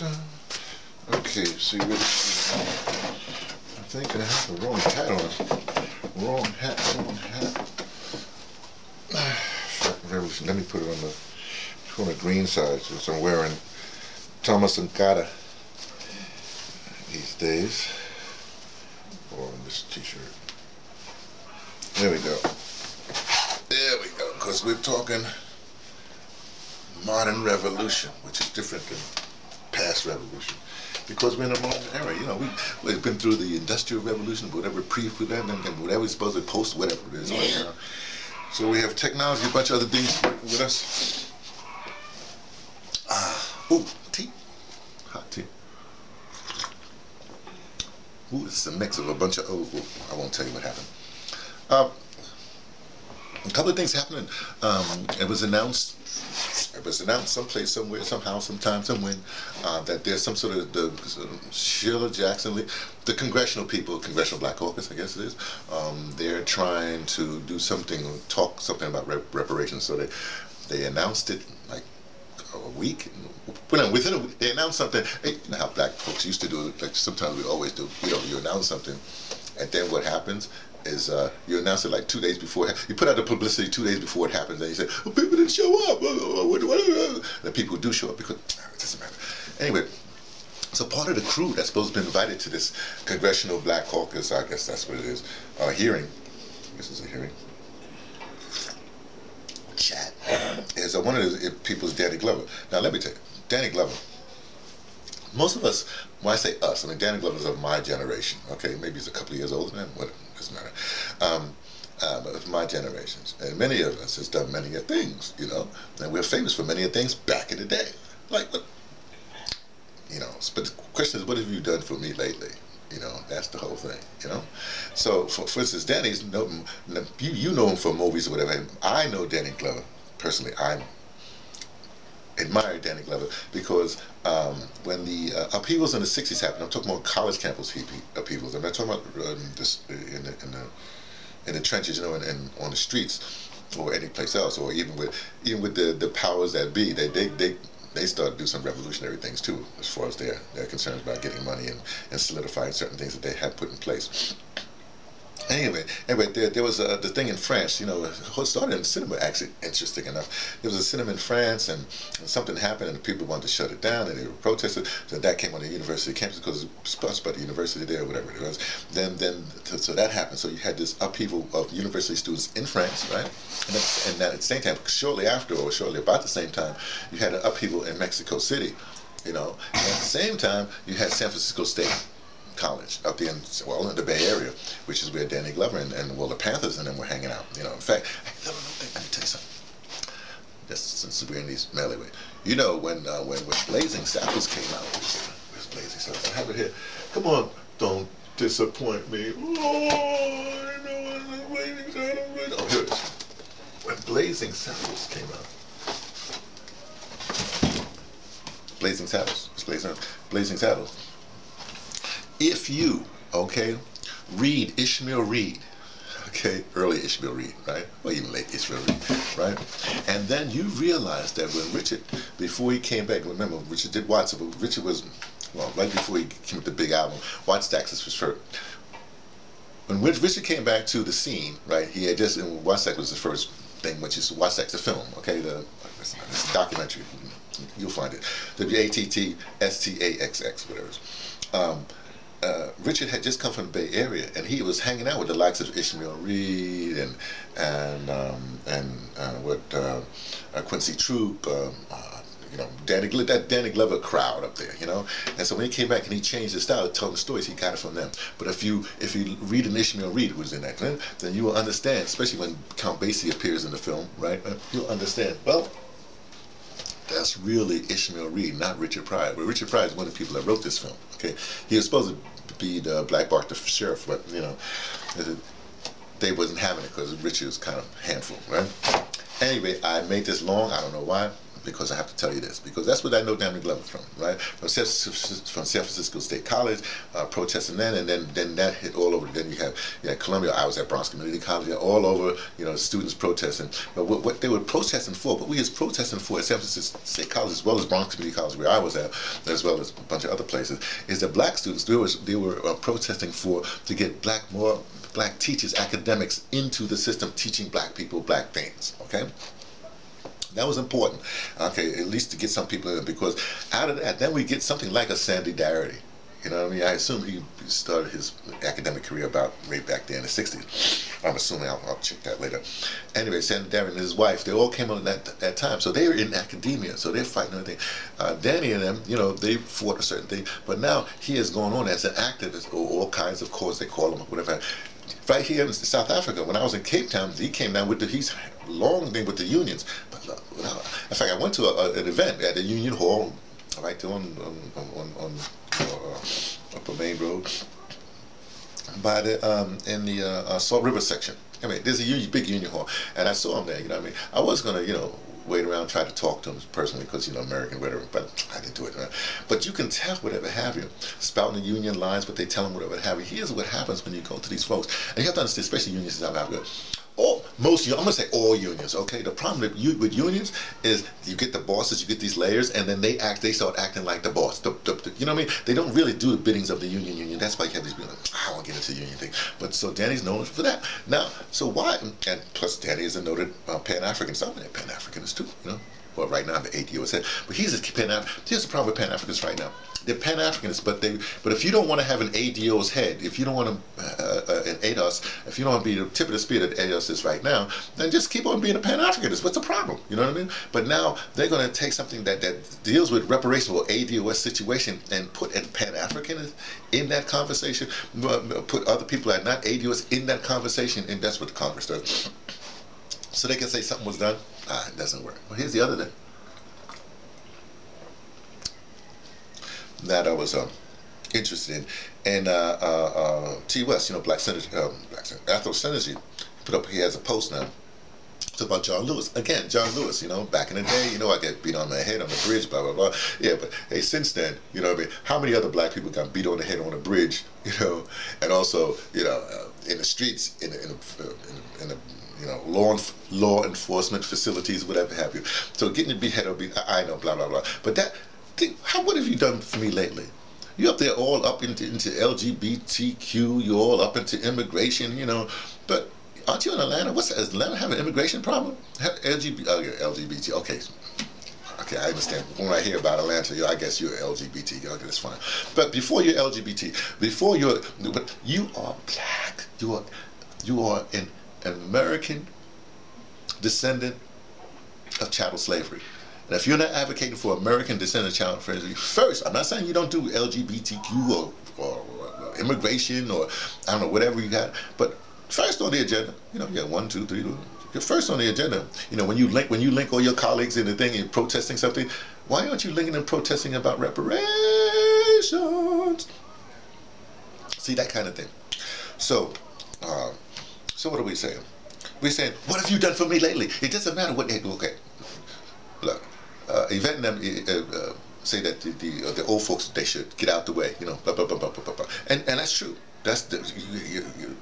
Uh, okay, see, I think I have the wrong hat on. Wrong hat, wrong hat. Let me put it on the on the green side since I'm wearing Thomas Sankara these days. Or on this t-shirt. There we go. There we go. Because we're talking modern revolution, which is different than past revolution. Because we're in a modern era, you know, we, we've been through the industrial revolution, whatever pre-food and whatever we're supposed to post, whatever it is. Yeah. So we have technology, a bunch of other things working with us. Ah, ooh, tea, hot tea. Ooh, it's a mix of a bunch of, oh, I won't tell you what happened. Um, a couple of things happening. Um, it was announced it was announced someplace, somewhere, somehow, sometime, somewhere, uh, that there's some sort of the Sheila Jackson, the congressional people, Congressional Black Caucus, I guess it is. Um, they're trying to do something, talk something about rep reparations. So they they announced it like a week. Within a week, they announced something. You know how black folks used to do it. Like sometimes we always do. You know, you announce something, and then what happens is uh, you announce it like two days before. You put out the publicity two days before it happens, and you say, well, people didn't show up. The people do show up because it doesn't matter. Anyway, so part of the crew that's supposed to be invited to this Congressional Black Caucus, I guess that's what it is, uh, hearing. This is a hearing. Chat is uh, one of the people's Danny Glover. Now let me tell you, Danny Glover most of us, when I say us, I mean Danny Glover's of my generation. Okay, maybe he's a couple of years older than what doesn't matter. Um, uh, but my generations, and many of us has done many of things, you know, and we're famous for many of things back in the day. Like, what, you know, but the question is, what have you done for me lately? You know, that's the whole thing, you know? So, for, for instance, Danny's, no, you, you know him for movies or whatever. I know Danny Glover, personally. I admire Danny Glover because um, when the uh, upheavals in the 60s happened, I'm talking about college campus upheavals. I'm not talking about um, this in the, in the in the trenches, you know, and, and on the streets or any place else, or even with even with the, the powers that be, they they they they started to do some revolutionary things too, as far as their their concerns about getting money and, and solidifying certain things that they had put in place. Anyway, anyway, there, there was a, the thing in France, you know, it started in cinema, actually, interesting enough. There was a cinema in France, and, and something happened, and people wanted to shut it down, and they were protesting. So that came on the university campus because it was sponsored by the university there, or whatever it was. Then, then, so that happened. So you had this upheaval of university students in France, right? And, then, and at the same time, shortly after, or shortly about the same time, you had an upheaval in Mexico City, you know. And at the same time, you had San Francisco State college up in well in the Bay Area, which is where Danny Glover and, and well the Panthers and them were hanging out. You know, in fact, let me tell you something. Just since we're in these melloway, you know when uh, when when Blazing Saddles came out, where's Blazing Saddles? I have it here. Come on, don't disappoint me. Oh, I know Blazing Saddles. Oh, here it is. When Blazing Saddles came out. Blazing Saddles. It's Blazing, Blazing Saddles if you, okay, read Ishmael Reed, okay, early Ishmael Reed, right? Or even late Ishmael Reed, right? And then you realize that when Richard, before he came back, remember, Richard did Watson, but Richard was, well, right before he came with the big album, Watts Wattstax was first. When Richard came back to the scene, right, he had just, and Wattstax was the first thing, which is Wattstax, the film, okay, the, the documentary, you'll find it, W-A-T-T-S-T-A-X-X, whatever. Um, uh, Richard had just come from the Bay Area, and he was hanging out with the likes of Ishmael Reed and and um, and uh, uh, uh Quincy Troupe, um, uh, you know, Danny that Danny Glover crowd up there, you know. And so when he came back and he changed his style, telling the stories, he got it from them. But if you if you read an Ishmael Reed who's in that, then you will understand, especially when Count Basie appears in the film, right? You'll understand. Well that's really Ishmael Reed, not Richard Pryor. But Richard Pryor is one of the people that wrote this film. Okay, he was supposed to be the Black Bart the sheriff, but you know, they wasn't having it because Richard was kind of handful, right? Anyway, I made this long. I don't know why. Because I have to tell you this because that's what I know Danny Glover from, right? From San, from San Francisco State College, uh, protesting then, and then then that hit all over. Then you have yeah, Columbia. I was at Bronx Community College, all over. You know, students protesting. But what, what they were protesting for, what we was protesting for at San Francisco State College, as well as Bronx Community College, where I was at, as well as a bunch of other places, is that black students they were they were uh, protesting for to get black more black teachers, academics into the system, teaching black people black things. Okay. That was important, okay, at least to get some people in because out of that, then we get something like a Sandy Darity. You know what I mean? I assume he started his academic career about right back there in the 60s. I'm assuming, I'll, I'll check that later. Anyway, Sandy Darity and his wife, they all came on at that, that time. So they were in academia, so they're fighting everything. Uh, Danny and them, you know, they fought a certain thing. But now he has gone on as an activist, or all kinds of cause they call him, whatever right here in South Africa. When I was in Cape Town, he came down with the, he's long been with the unions. But uh, in fact, I went to a, an event at the Union Hall, right there on, on, on, on uh, Upper Main Road, by the, um, in the uh, uh, Salt River section. I mean, there's a union, big union hall, and I saw him there, you know what I mean? I was going to, you know, wait around, try to talk to him personally because, you know, American, whatever, but I didn't do it. But you can tell whatever have you, spouting the union lines, what they tell them, whatever have you. Here's what happens when you go to these folks. And you have to understand, especially unions in South Africa, all most I'm gonna say all unions. Okay, the problem with, unions is you get the bosses, you get these layers, and then they act, they start acting like the boss. The, the, the, you know what I mean? They don't really do the biddings of the union. Union. That's why you have these people. Like, I won't get into the union thing. But so Danny's known for that. Now, so why? And plus, Danny is a noted uh, Pan African. Of Pan Africanist too. You know well, right now the ADO head, but he's a Pan African. Here's the problem with Pan Africans right now. They're Pan Africans, but they but if you don't want to have an ADO's head, if you don't want to uh, uh, an ADOS, if you don't want to be the tip of the spear that ADOS is right now, then just keep on being a Pan Africanist. What's the problem? You know what I mean? But now they're going to take something that that deals with reparations or ADOS situation and put a Pan African in that conversation, put other people that are not ADOS in that conversation, and that's what the Congress does. So they can say something was done. Ah, it doesn't work. Well, here's the other thing. That I was um, interested in. And uh, uh, uh, T. West, you know, Black Synergy, um, Black Afro Synergy, put up, he has a post now. About John Lewis. Again, John Lewis, you know, back in the day, you know, I get beat on the head on the bridge, blah, blah, blah. Yeah, but hey, since then, you know I mean? How many other black people got beat on the head on a bridge, you know, and also, you know, uh, in the streets, in, in, in, in, you know, law law enforcement facilities, whatever have you. So getting beheaded, be, I know, blah blah blah. But that, think, how what have you done for me lately? You're up there all up into, into LGBTQ. You're all up into immigration, you know. But aren't you in Atlanta? What's Atlanta have an immigration problem? LGBT, oh, yeah, LGBT. Okay. Okay, I understand. When I hear about Atlanta, I guess you're LGBT. Okay, that's fine. But before you're LGBT, before you're, but you are black. You are, you are an an American descendant of chattel slavery. And if you're not advocating for American descendant chattel slavery, first, I'm not saying you don't do LGBTQ or, or, or, immigration or I don't know, whatever you got, but first on the agenda, you know, you got one, two, three, you're first on the agenda. You know, when you link when you link all your colleagues in the thing and protesting something, why aren't you linking and protesting about reparations? See that kind of thing. So, uh, so what are we saying? We're saying, what have you done for me lately? It doesn't matter what they do. Okay, look, uh, and them uh, uh, say that the the, uh, the, old folks they should get out the way. You know, blah blah blah blah blah blah. And and that's true. That's the you, you, you,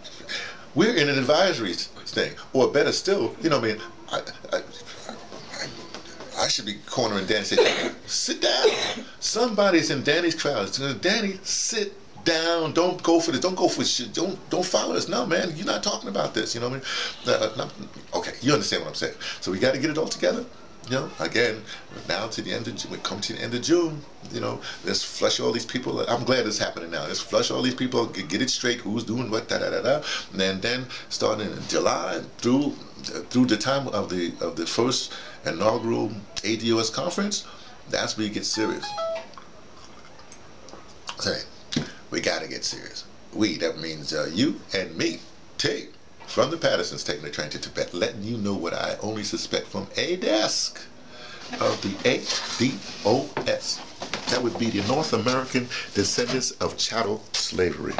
we're in an advisory thing, or better still, you know, what I mean, I, I, I, I should be cornering Danny and say, sit down. Somebody's in Danny's crowd. Danny, sit down. Don't go for this. Don't go for. Don't don't follow us. No, man, you're not talking about this. You know what I mean? Uh, uh okay, you understand what I'm saying. So we got to get it all together. You know, again, now to the end of we come to the end of June. You know, let's flush all these people. I'm glad it's happening now. Let's flush all these people, get, get it straight. Who's doing what? Da da da da. And then starting in July through through the time of the of the first inaugural ADOS conference, that's where you get serious. Okay we got to get serious. We, that means uh, you and me, take from the Pattersons taking the train to Tibet, letting you know what I only suspect from a desk of the ADOS. That would be the North American descendants of chattel slavery.